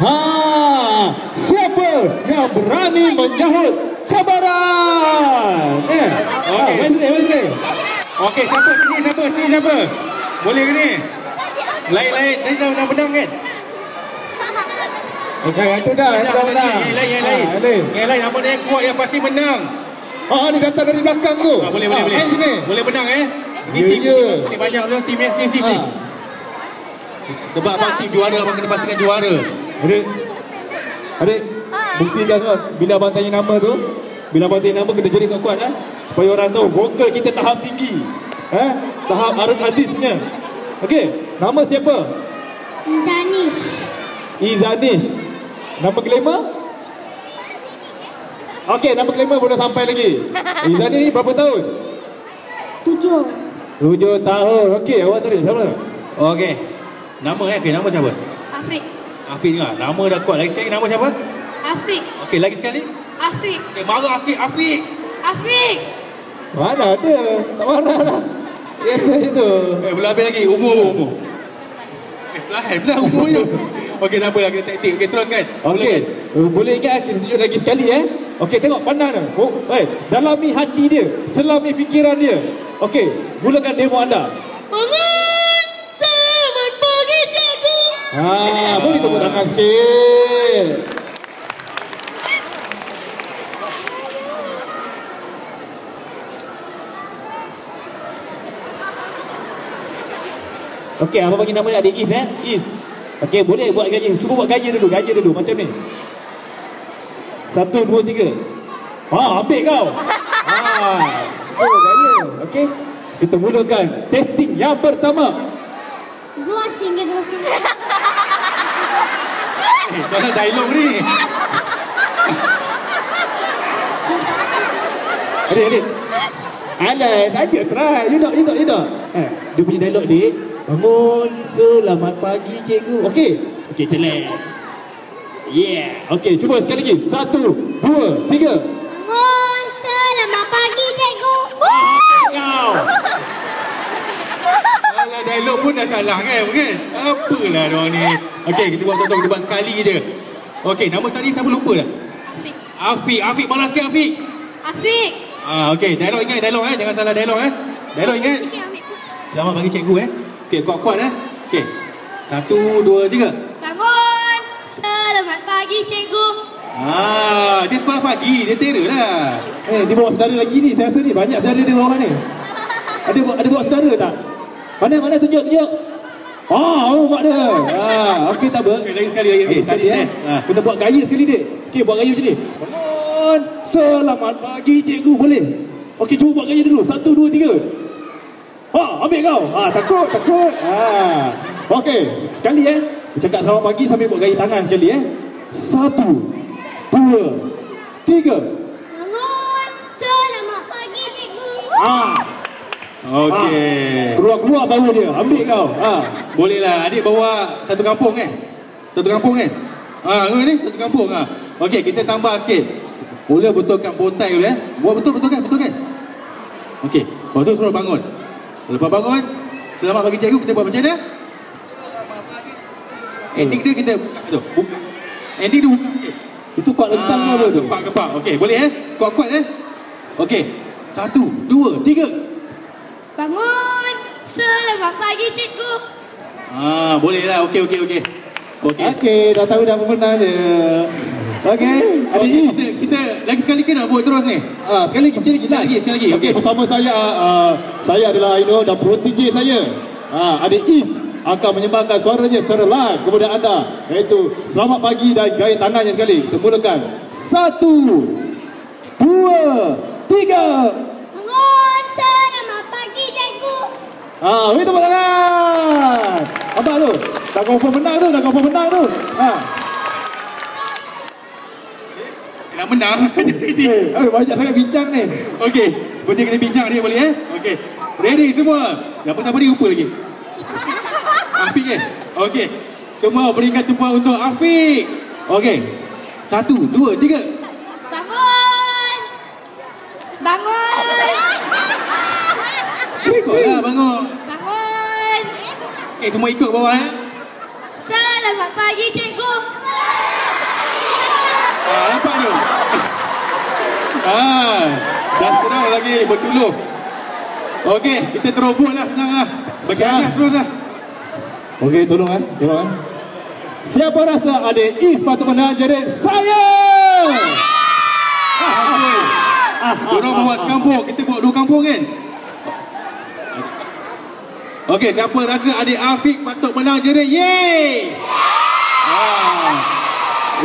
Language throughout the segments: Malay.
Ha, siapa yang berani menyahut cabaran? Eh, Okey. ha, Wesley, Wesley. Okey, siapa sini siapa? Sini siapa? Boleh ke ni? Lain-lain, tadi dah dah menang kan? Okey, itu dah, itu dah menang. Yang lain, yang lain. Ha, lain. Yang lain apa dia kuat yang pasti menang. Oh, dia datang dari belakang tu. Ah, boleh, boleh, Ah, boleh. sini. Boleh menang eh? Ni Ya, tim, ya. ni banyak dia tim yang sisi Ha. Sebab abang tim juara, abang kena pastikan juara. Adik, adik, buktikan semua. Bila abang tanya nama tu, bila abang tanya nama kena jadi kuat-kuat eh. Supaya orang tahu vokal kita tahap tinggi. Eh, tahap Arun Aziz punya. Okey, nama siapa? Danish. Izanish. Nama glamour? Okey, nama glamour belum sampai lagi. Izanish ni berapa tahun? Tujuh. Tujuh tahun. Okey, awak tadi siapa? Okey. Nama eh, okey, nama siapa? Afiq. Afiq lah. Nama dah kuat. Lagi sekali nama siapa? Afiq. Okey, lagi sekali. Afiq. Okey, marah sikit Afiq. Afiq. Mana ada? Tak mana lah. Biasa itu. Eh, belum habis lagi. Umur, umur, umur. Eh, perlahan, perlahan umur je. Okey, tak apa lah. Kita taktik. Okey, teruskan. Okey, uh, boleh ingat kita tunjuk lagi sekali eh. Okey, tengok pandang dia. Oh, eh, dalami hati dia, selami fikiran dia. Okey, mulakan demo anda. Bangun. Ha, boleh tepuk tangan sikit. Okey, apa bagi nama dia adik Is eh? Is. Okey, boleh buat gaya. Cuba buat gaya dulu, gaya dulu macam ni. Satu, dua, tiga. Ha, ambil kau. Ha. Oh, gaya. Okey. Kita mulakan testing yang pertama. Dua singgit, dua singgit. Eh, salah dialog ni. Adik, adik. Alah, saja try. You nak, you nak, you nak. Eh, dia punya dialog, dik. Bangun, selamat pagi, cikgu. Okey. Okey, jelek. Yeah. Okey, cuba sekali lagi. Satu, dua, tiga. Bangun. Selamat pagi, cikgu. Kau. Alah, dialog pun dah salah kan? Bukan? Apalah dia ni. Okey, kita buat tonton debat sekali je. Okey, nama tadi siapa lupa dah? Afiq. Afiq. Afiq, balas sikit Afiq. Afiq. Ah, okey, dialog ingat dialog eh. Jangan salah dialog eh. Dialog ingat. Selamat pagi cikgu eh. Okey, kuat-kuat eh. Okey. Satu, dua, tiga. Bangun. Selamat pagi, cikgu. Ah, dia sekolah pagi, dia terror lah. Eh, dia bawa saudara lagi ni. Saya rasa ni banyak saudara dia orang ni. Ada ada bawa saudara tak? Mana mana tunjuk tunjuk. Ah, oh mak dia. Ah, okey tak apa. Okey, lagi sekali lagi. Okey, sekali eh. test. Ah. Kena buat gaya sekali dek. Okey, buat gaya macam ni. Bangun. Selamat pagi cikgu. Boleh? Okey, cuba buat gaya dulu. Satu, dua, tiga. Ha, ambil kau. Ha, takut, takut. Ha. Okey, sekali eh. Bercakap selamat pagi sambil buat gaya tangan sekali eh. Satu, dua, tiga. Bangun. Selamat pagi, cikgu. Ha. Okey. Keluar-keluar baru dia. Ambil kau. Ha. Boleh lah. Adik bawa satu kampung kan? Satu kampung kan? Ah, ni satu kampung ah. Okey, kita tambah sikit. Mula betulkan botai dulu eh. Buat betul betul kan? Betul kan? Okey. Lepas tu suruh bangun. Lepas bangun, selamat pagi cikgu kita buat macam mana? Ending dia kita buka tu. Buka. Ending dia buka sikit. Itu part lentang Ah, apa tu? Kepak-kepak. Okey, boleh eh? Kuat-kuat eh? Okey. Satu, dua, tiga. Bangun. Selamat pagi, cikgu. Ah, boleh lah. Okey, okey, okey. Okey. Okey, dah tahu dah pemenang dia. Okey, Is. kita, kita lagi sekali ke nak buat terus ni? Ah, sekali lagi, sekali lagi. Sekali lagi, sekali lagi. Okey, Okey. bersama saya, uh, saya adalah Aino dan protege saya. Ah, ada Is akan menyembahkan suaranya secara live kepada anda. Iaitu selamat pagi dan gaya tangannya sekali. Kita mulakan. Satu, dua, tiga. Ah, beri tepuk tangan. Apa tu? Dah confirm menang tu, dah confirm menang tu. Ah. Nak menang. Eh, eh, banyak sangat bincang ni. Okey, seperti kita bincang ni boleh eh? Okey. Ready semua? Yang pertama ni lupa lagi. Afiq eh? Okey. Semua berikan tumpuan untuk Afiq. Okey. Satu, dua, tiga. Bangun. Bangun. Ikut lah bangun. Bangun. Eh, semua ikut bawah eh? Selamat pagi cikgu. Ah, nampak tu? ah, dah terang lagi bersuluh. Okey, kita terobos lah, senang lah. Bagi Ya. anak terus lah. Okey, tolong eh. Tolong eh. Siapa rasa ada Is patut menang jadi saya? Diorang bawa sekampung, kita bawa dua kampung kan? Okey, siapa rasa adik Afiq patut menang jerit? Yeay! Ah,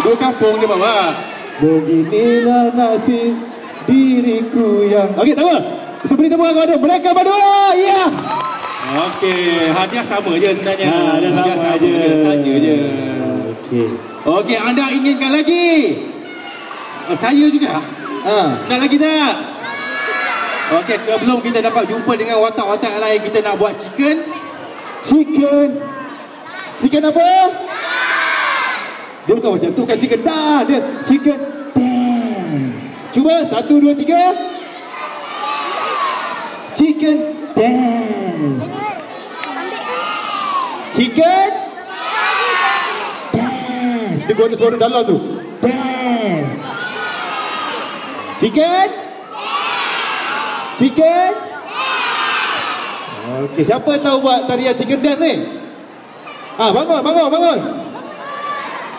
dua kampung dia bawa. Beginilah nasib diriku yang... Okey, tak apa. Kita beri tepuk kepada mereka berdua. Ya. Okey, hadiah sama je sebenarnya. Ha, dia Hadiah sama je. Saja je. Okey. Okey, anda inginkan lagi? Oh, saya juga. Ha. Nak lagi tak? Okey, sebelum kita dapat jumpa dengan watak-watak lain, kita nak buat chicken. Chicken. Chicken apa? Dia bukan macam tu, bukan chicken dah. Dia chicken dance. Cuba, satu, dua, tiga. Chicken dance. Chicken dance. Dia guna suara dalam tu. Dance. Chicken Chicken Okey, siapa tahu buat tarian chicken dance ni? Ah, bangun, bangun, bangun.